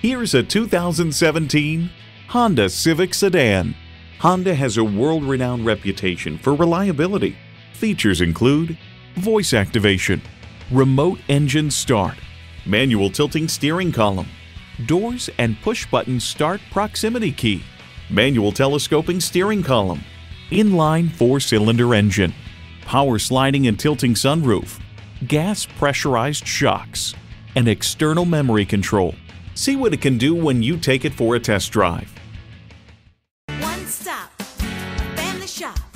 Here's a 2017 Honda Civic Sedan. Honda has a world-renowned reputation for reliability. Features include voice activation, remote engine start, manual tilting steering column, doors and push-button start proximity key, manual telescoping steering column, inline four-cylinder engine, power sliding and tilting sunroof, gas pressurized shocks, and external memory control. See what it can do when you take it for a test drive. One stop, family shop.